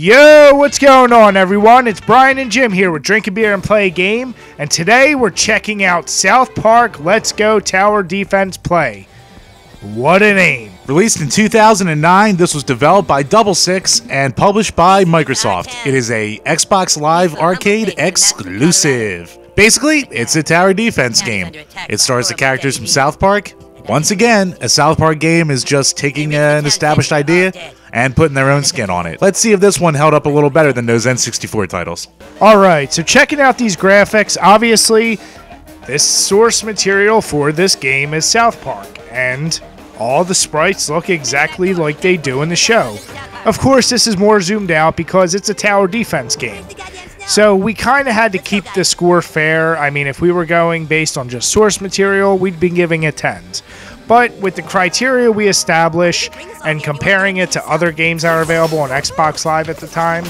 Yo, what's going on, everyone? It's Brian and Jim here with Drink a Beer and Play a Game, and today we're checking out South Park Let's Go Tower Defense Play. What a name! Released in 2009, this was developed by Double Six and published by Microsoft. It is a Xbox Live Arcade exclusive. Basically, it's a tower defense game. It stars the characters from South Park. Once again, a South Park game is just taking an established idea and putting their own skin on it. Let's see if this one held up a little better than those N64 titles. Alright, so checking out these graphics, obviously, this source material for this game is South Park, and all the sprites look exactly like they do in the show. Of course, this is more zoomed out because it's a tower defense game. So we kind of had to keep the score fair. I mean, if we were going based on just source material, we'd be giving it 10s. But with the criteria we establish and comparing it to other games that are available on Xbox Live at the time,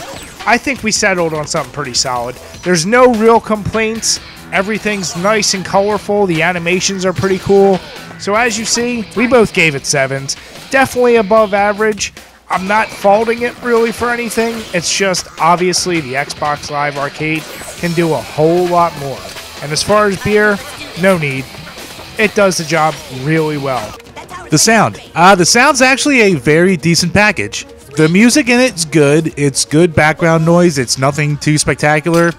I think we settled on something pretty solid. There's no real complaints. Everything's nice and colorful. The animations are pretty cool. So as you see, we both gave it sevens. Definitely above average. I'm not faulting it really for anything. It's just obviously the Xbox Live Arcade can do a whole lot more. And as far as beer, no need it does the job really well. The sound. Uh, the sound's actually a very decent package. The music in it's good. It's good background noise. It's nothing too spectacular.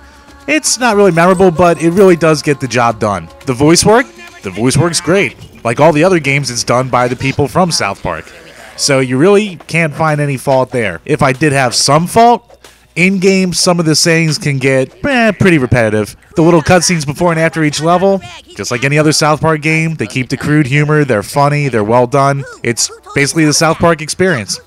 It's not really memorable, but it really does get the job done. The voice work? The voice work's great. Like all the other games, it's done by the people from South Park. So you really can't find any fault there. If I did have some fault, in game, some of the sayings can get eh, pretty repetitive. The little cutscenes before and after each level, just like any other South Park game, they keep the crude humor, they're funny, they're well done. It's basically the South Park experience.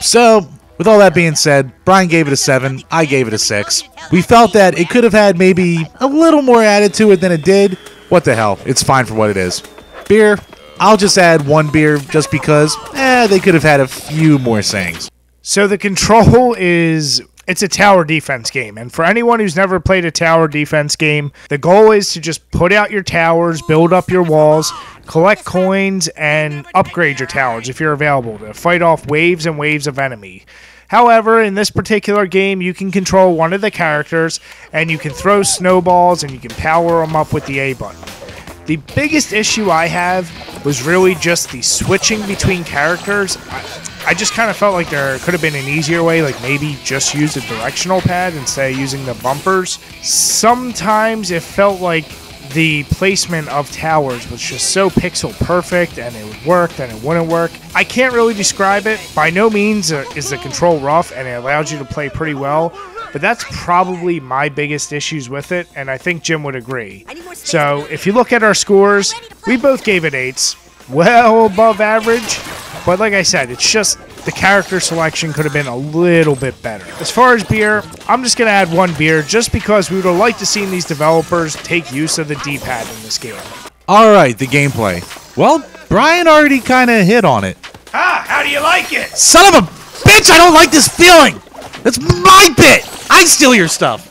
So, with all that being said, Brian gave it a 7, I gave it a 6. We felt that it could have had maybe a little more added to it than it did. What the hell, it's fine for what it is. Beer, I'll just add one beer just because, eh, they could have had a few more sayings. So the control is it's a tower defense game. And for anyone who's never played a tower defense game, the goal is to just put out your towers, build up your walls, collect coins, and upgrade your towers if you're available to fight off waves and waves of enemy. However, in this particular game, you can control one of the characters and you can throw snowballs and you can power them up with the A button. The biggest issue I have was really just the switching between characters. I just kind of felt like there could have been an easier way, like maybe just use a directional pad instead of using the bumpers. Sometimes it felt like the placement of towers was just so pixel perfect and it would work, then it wouldn't work. I can't really describe it. By no means uh, is the control rough and it allows you to play pretty well, but that's probably my biggest issues with it, and I think Jim would agree. So if you look at our scores, we both gave it eights, well above average. But like I said, it's just the character selection could have been a little bit better. As far as beer, I'm just going to add one beer just because we would have liked to see these developers take use of the D-pad in this game. All right, the gameplay. Well, Brian already kind of hit on it. Ah, how do you like it? Son of a bitch, I don't like this feeling. That's my bit. I steal your stuff.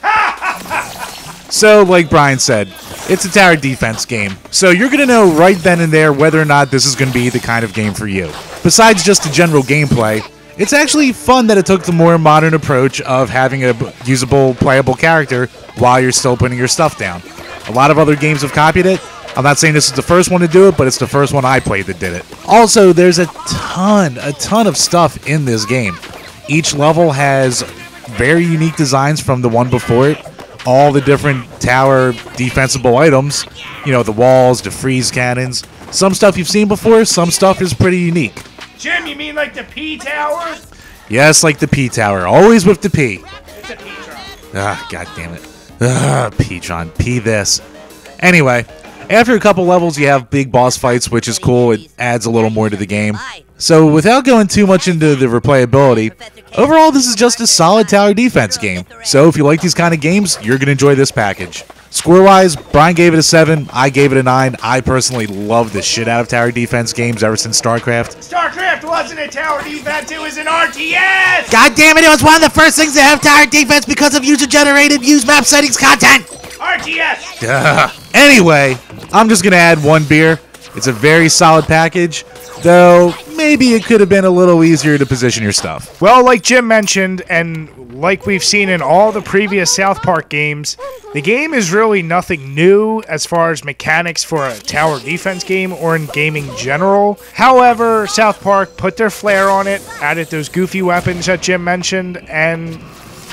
so, like Brian said, it's a tower defense game. So you're going to know right then and there whether or not this is going to be the kind of game for you. Besides just the general gameplay, it's actually fun that it took the more modern approach of having a usable, playable character while you're still putting your stuff down. A lot of other games have copied it. I'm not saying this is the first one to do it, but it's the first one I played that did it. Also, there's a ton, a ton of stuff in this game. Each level has very unique designs from the one before it. All the different tower defensible items, you know, the walls, the freeze cannons. Some stuff you've seen before, some stuff is pretty unique. Jim, you mean like the P Tower? Yes, like the P Tower. Always with the P. It's a P-tron. Ah, god damn it. Ah, P-tron. P this. Anyway, after a couple levels, you have big boss fights, which is cool. It adds a little more to the game. So, without going too much into the replayability, overall, this is just a solid tower defense game. So, if you like these kind of games, you're going to enjoy this package. Score wise, Brian gave it a 7. I gave it a 9. I personally love the shit out of tower defense games ever since StarCraft. StarCraft wasn't a tower defense, it was an RTS! God damn it, it was one of the first things to have tower defense because of user generated use map settings content! RTS! Duh. Anyway, I'm just going to add one beer. It's a very solid package, though maybe it could have been a little easier to position your stuff. Well, like Jim mentioned, and like we've seen in all the previous South Park games, the game is really nothing new as far as mechanics for a tower defense game or in gaming general. However, South Park put their flair on it, added those goofy weapons that Jim mentioned, and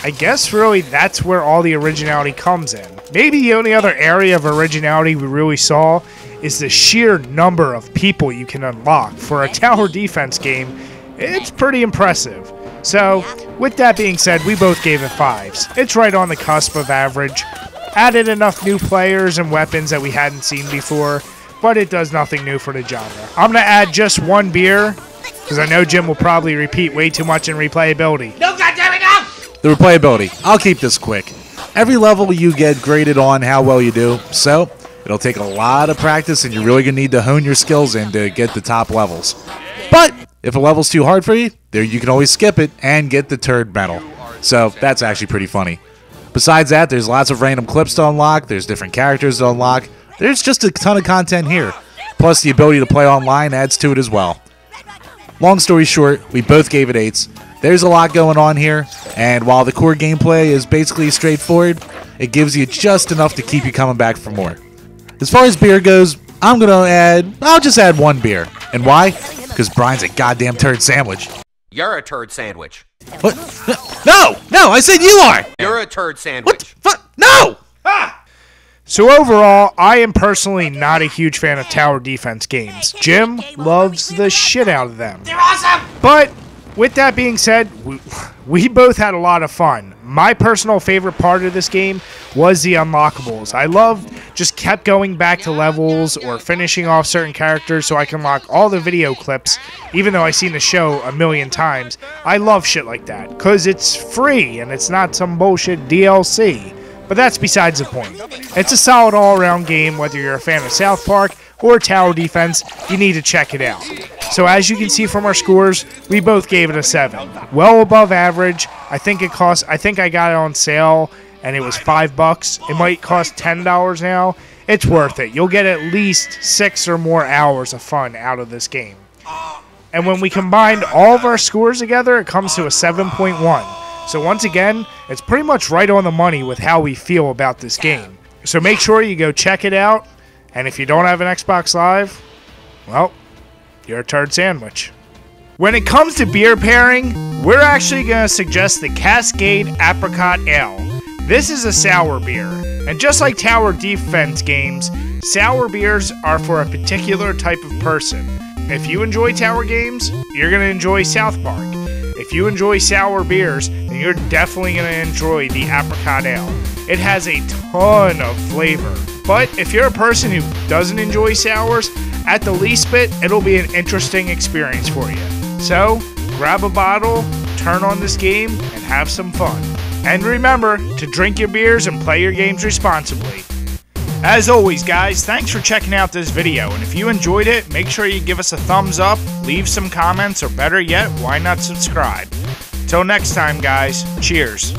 I guess really that's where all the originality comes in. Maybe the only other area of originality we really saw is the sheer number of people you can unlock. For a tower defense game, it's pretty impressive. So, with that being said, we both gave it fives. It's right on the cusp of average. Added enough new players and weapons that we hadn't seen before, but it does nothing new for the genre. I'm going to add just one beer, because I know Jim will probably repeat way too much in replayability. No, goddammit, no! The replayability. I'll keep this quick. Every level you get graded on how well you do, so it'll take a lot of practice and you're really going to need to hone your skills in to get the top levels. But if a level's too hard for you, there you can always skip it and get the turd medal. So that's actually pretty funny. Besides that, there's lots of random clips to unlock, there's different characters to unlock. There's just a ton of content here. Plus the ability to play online adds to it as well. Long story short, we both gave it 8s. There's a lot going on here, and while the core gameplay is basically straightforward, it gives you just enough to keep you coming back for more. As far as beer goes, I'm gonna add, I'll just add one beer. And why? Because Brian's a goddamn turd sandwich. You're a turd sandwich. What? No! No! I said you are! You're a turd What? sandwich. the fu- No! So overall, I am personally not a huge fan of tower defense games. Jim loves the shit out of them. They're awesome! But with that being said, we, we both had a lot of fun. My personal favorite part of this game was the unlockables. I loved just kept going back to levels or finishing off certain characters so I can unlock all the video clips, even though I've seen the show a million times. I love shit like that because it's free and it's not some bullshit DLC. But that's besides the point. It's a solid all around game, whether you're a fan of South Park or Tower Defense, you need to check it out. So, as you can see from our scores, we both gave it a 7. Well above average. I think it cost, I think I got it on sale and it was 5 bucks. It might cost $10 now. It's worth it. You'll get at least 6 or more hours of fun out of this game. And when we combined all of our scores together, it comes to a 7.1. So once again, it's pretty much right on the money with how we feel about this game. So make sure you go check it out. And if you don't have an Xbox Live, well, you're a turd sandwich. When it comes to beer pairing, we're actually going to suggest the Cascade Apricot Ale. This is a sour beer, and just like tower defense games, sour beers are for a particular type of person. If you enjoy tower games, you're going to enjoy South Park. If you enjoy sour beers, then you're definitely going to enjoy the Apricot Ale. It has a ton of flavor. But if you're a person who doesn't enjoy sours, at the least bit, it'll be an interesting experience for you. So, grab a bottle, turn on this game, and have some fun. And remember to drink your beers and play your games responsibly. As always, guys, thanks for checking out this video. And if you enjoyed it, make sure you give us a thumbs up, leave some comments, or better yet, why not subscribe? Till next time, guys, cheers.